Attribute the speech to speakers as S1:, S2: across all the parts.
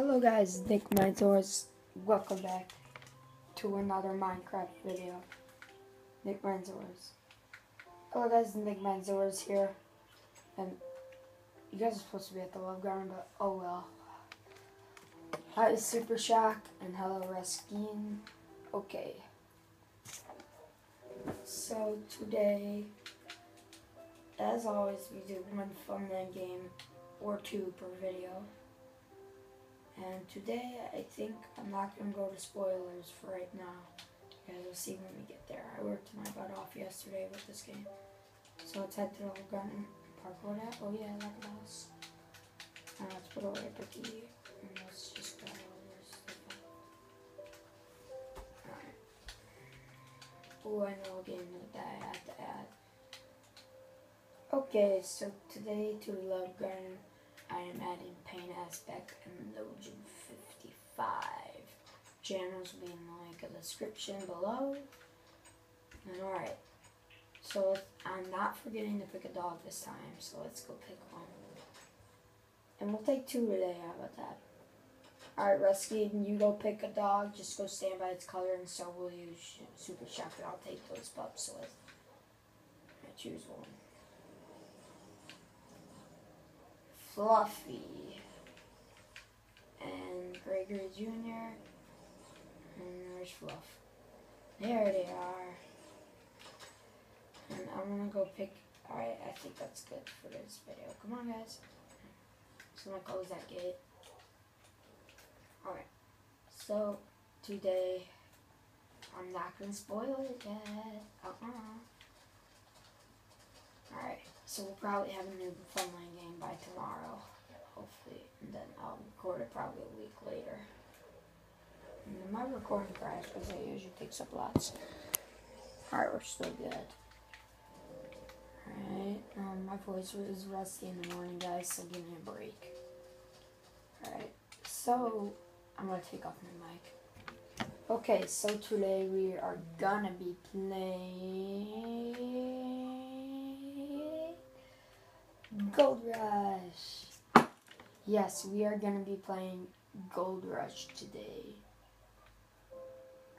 S1: Hello guys, Nick Mentors. Welcome back to another Minecraft video. Nick Mentors. Hello guys, Nick Mentors here. And you guys are supposed to be at the love garden, but oh well. Hi Super Shock and hello Raskin. Okay. So today, as always, we do one fun game or two per video. And today, I think I'm not going to go to spoilers for right now. You guys will see when we get there. I worked my butt off yesterday with this game. So let's head to the gun parkour that. Oh yeah, a boss. Now let's put away a Bricky. And let's just Alright. Oh, I know a game that I have to add. Okay, so today to Love Garden I am adding Paint Aspect and Logon 55. Channels will be in in the description below. And alright, so I'm not forgetting to pick a dog this time, so let's go pick one. And we'll take two today, how about that? Alright, Rusky, you go pick a dog, just go stand by its color, and so will you, Super Shocker. I'll take those pups with. I choose one. Fluffy and Gregory Jr. And there's Fluff. There they are. And I'm gonna go pick. Alright, I think that's good for this video. Come on, guys. So I'm gonna close that gate. Alright. So, today, I'm not gonna spoil it yet. Uh uh. Alright. So we'll probably have a new Funland game by tomorrow, hopefully, and then I'll record it probably a week later. And my recording crash because it usually takes up lots. Alright, we're still good. Alright, um, my voice was rusty in the morning, guys, so give me a break. Alright, so I'm gonna take off my mic. Okay, so today we are gonna be playing. Gold Rush. Yes, we are going to be playing Gold Rush today.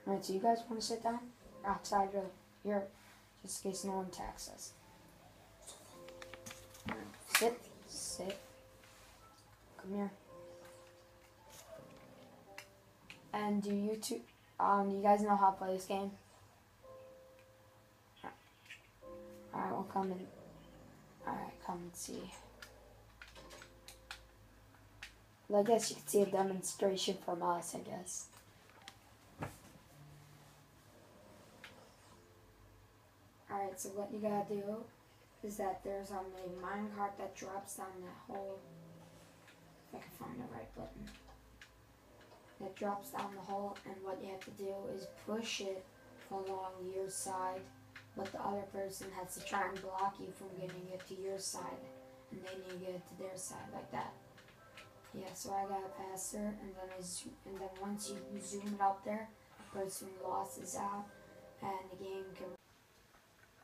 S1: Alright, so you guys want to sit down? Outside of here, just in case no one attacks us. Right, sit, sit. Come here. And do you two, um, do you guys know how to play this game? Alright, we'll come in. Alright, come and see. Well, I guess you can see a demonstration from us, I guess. Alright, so what you gotta do is that there's um, a minecart that drops down that hole. If I can find the right button. That drops down the hole, and what you have to do is push it along your side but the other person has to try and block you from getting it to your side, and then you get it to their side like that. Yeah, so I got past her, and then I and then once you zoom it up there, the person losses out, and the game can.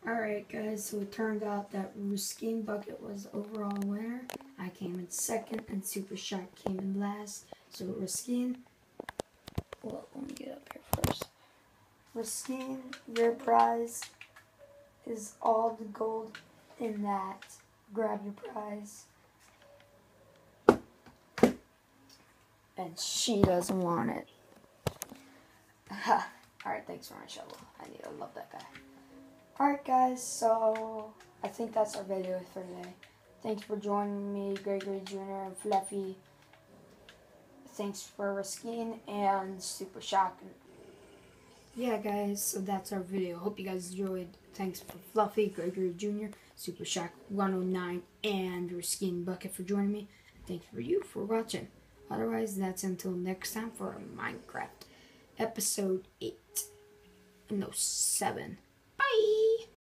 S1: Alright guys, so it turned out that Ruskin Bucket was overall winner. I came in second, and Super Shock came in last. So Ruskin, well, let me get up here first. Ruskin, your prize is all the gold in that. Grab your prize. And she doesn't want it. Alright, thanks for my shovel. I need to love that guy. Alright guys, so I think that's our video for today. Thanks for joining me, Gregory Jr. and Fluffy. Thanks for Raskin and Super Shock yeah, guys, so that's our video. Hope you guys enjoyed. Thanks for Fluffy, Gregory Jr., Super Shock 109, and your skin Bucket for joining me. Thanks for you for watching. Otherwise, that's until next time for Minecraft episode 8. No, 7. Bye!